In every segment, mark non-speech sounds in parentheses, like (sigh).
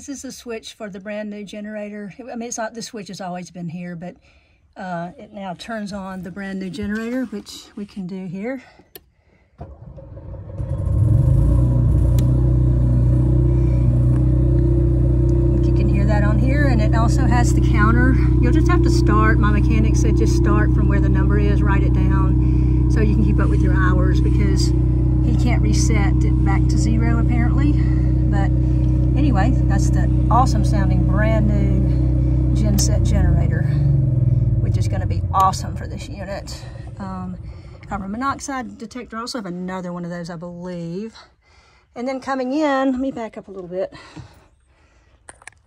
This is the switch for the brand new generator. I mean, it's not, the switch has always been here, but uh, it now turns on the brand new generator, which we can do here. You can hear that on here, and it also has the counter. You'll just have to start. My mechanic said just start from where the number is, write it down, so you can keep up with your hours because can't reset it back to zero apparently. But anyway, that's the awesome sounding brand new genset generator, which is going to be awesome for this unit. Um, carbon monoxide detector. Also have another one of those, I believe. And then coming in, let me back up a little bit.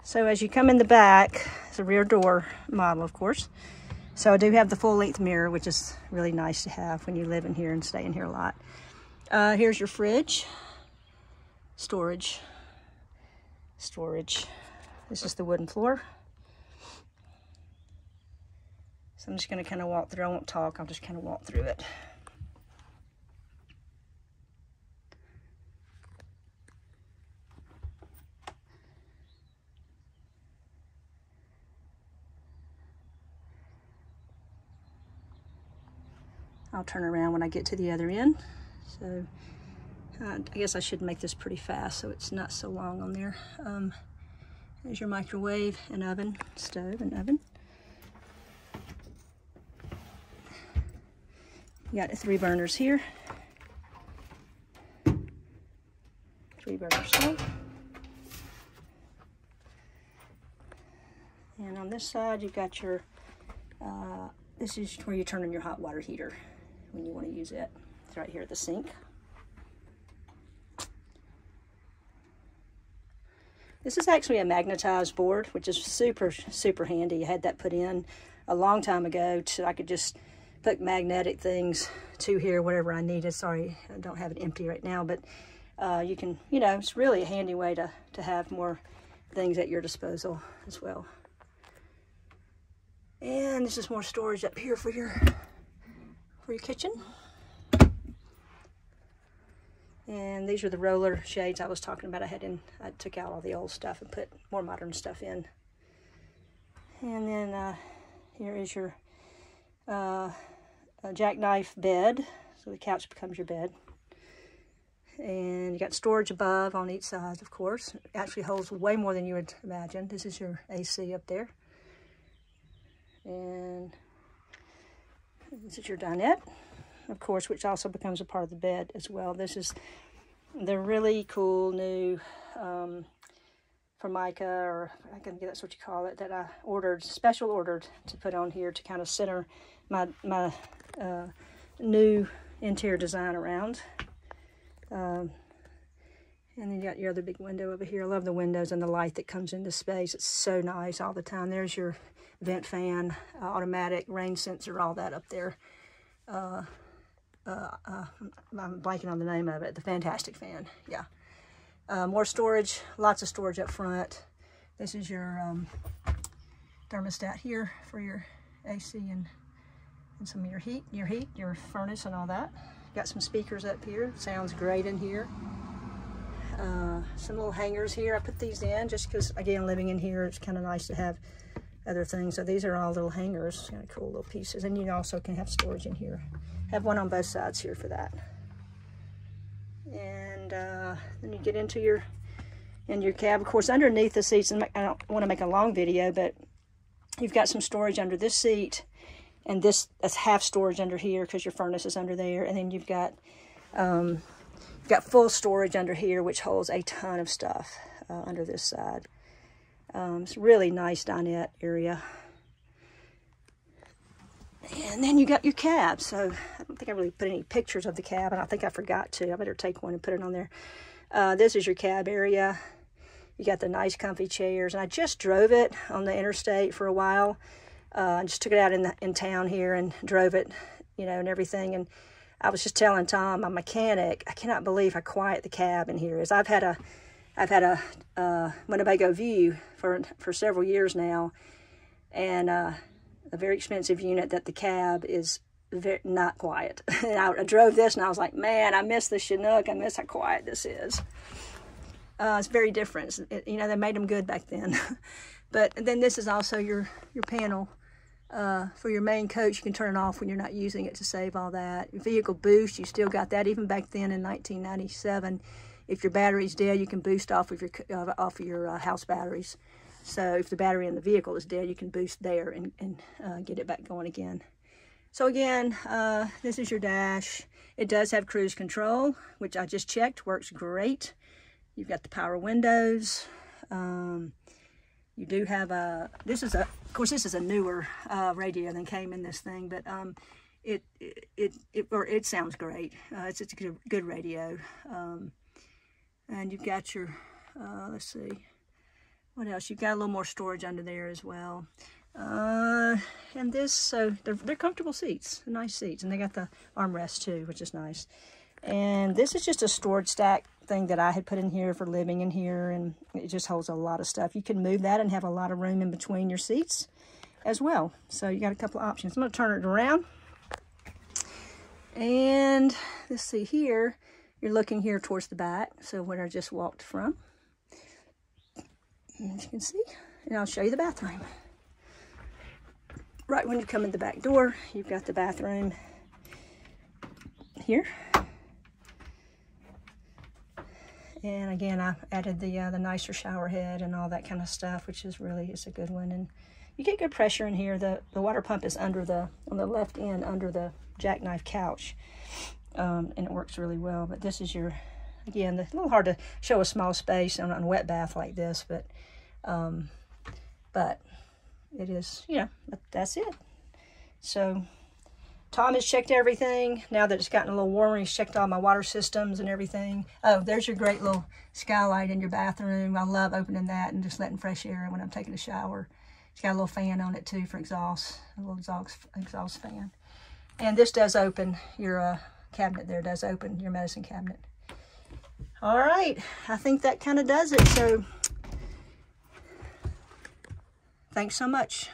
So as you come in the back, it's a rear door model, of course. So I do have the full length mirror, which is really nice to have when you live in here and stay in here a lot. Uh, here's your fridge, storage, storage. This is the wooden floor. So I'm just gonna kind of walk through. I won't talk, I'll just kind of walk through it. I'll turn around when I get to the other end. So uh, I guess I should make this pretty fast so it's not so long on there. Um, there's your microwave and oven, stove and oven. You got three burners here. Three burner stove. And on this side, you've got your, uh, this is where you turn on your hot water heater when you want to use it. It's right here at the sink. This is actually a magnetized board, which is super, super handy. I had that put in a long time ago so I could just put magnetic things to here, whatever I needed. Sorry, I don't have it empty right now, but uh, you can, you know, it's really a handy way to, to have more things at your disposal as well. And this is more storage up here for your for your kitchen. And these are the roller shades I was talking about. I had in, I took out all the old stuff and put more modern stuff in. And then uh, here is your uh, jackknife bed. So the couch becomes your bed. And you got storage above on each side, of course. It actually holds way more than you would imagine. This is your AC up there. And this is your dinette, of course, which also becomes a part of the bed as well. This is the really cool new um, Formica, or I can get that's what you call it, that I ordered, special ordered to put on here to kind of center my, my uh, new interior design around. Um, and then you got your other big window over here. I love the windows and the light that comes into space. It's so nice all the time. There's your vent fan, uh, automatic rain sensor, all that up there. Uh, uh, uh I'm blanking on the name of it. The Fantastic Fan, yeah. Uh, more storage, lots of storage up front. This is your um, thermostat here for your AC and, and some of your heat, your heat, your furnace and all that. Got some speakers up here. Sounds great in here. Uh, some little hangers here. I put these in just because, again, living in here, it's kind of nice to have other things. So these are all little hangers, kind of cool little pieces. And you also can have storage in here. Have one on both sides here for that. And uh, then you get into your in your cab. Of course, underneath the seats, and I don't want to make a long video, but you've got some storage under this seat and this is half storage under here because your furnace is under there and then you've got um, you've got full storage under here which holds a ton of stuff uh, under this side um, it's really nice dinette area and then you got your cab so I don't think I really put any pictures of the cab and I think I forgot to I better take one and put it on there uh, this is your cab area you got the nice comfy chairs and I just drove it on the interstate for a while uh, I just took it out in the, in town here and drove it, you know, and everything. And I was just telling Tom, my mechanic, I cannot believe how quiet the cab in here is. I've had a, I've had a uh, Winnebago View for for several years now, and uh, a very expensive unit that the cab is very, not quiet. (laughs) and I, I, drove this and I was like, man, I miss the Chinook. I miss how quiet this is. Uh, it's very different. It, you know, they made them good back then. (laughs) but then this is also your, your panel uh, for your main coach. You can turn it off when you're not using it to save all that. Vehicle boost, you still got that even back then in 1997. If your battery's dead, you can boost off of your, uh, off of your uh, house batteries. So if the battery in the vehicle is dead, you can boost there and, and uh, get it back going again. So again, uh, this is your dash. It does have cruise control, which I just checked, works great. You've got the power windows. Um, you do have a, this is a, of course this is a newer uh, radio than came in this thing, but um, it, it, it, or it sounds great. Uh, it's, it's a good, good radio. Um, and you've got your, uh, let's see, what else? You've got a little more storage under there as well. Uh, and this, so they're, they're comfortable seats, nice seats. And they got the armrest too, which is nice. And this is just a storage stack thing that I had put in here for living in here. And it just holds a lot of stuff. You can move that and have a lot of room in between your seats as well. So you got a couple of options. I'm going to turn it around. And let's see here. You're looking here towards the back. So where I just walked from. As you can see. And I'll show you the bathroom. Right when you come in the back door, you've got the bathroom here. And again, I added the uh, the nicer shower head and all that kind of stuff, which is really is a good one. And you get good pressure in here. The the water pump is under the on the left end under the jackknife couch, um, and it works really well. But this is your again, it's a little hard to show a small space on, a wet bath like this, but um, but it is, you know, that's it. So Tom has checked everything. Now that it's gotten a little warmer, he's checked all my water systems and everything. Oh, there's your great little skylight in your bathroom. I love opening that and just letting fresh air in when I'm taking a shower. It's got a little fan on it too for exhaust, a little exhaust, exhaust fan. And this does open, your uh, cabinet there does open, your medicine cabinet. All right, I think that kind of does it. So Thanks so much.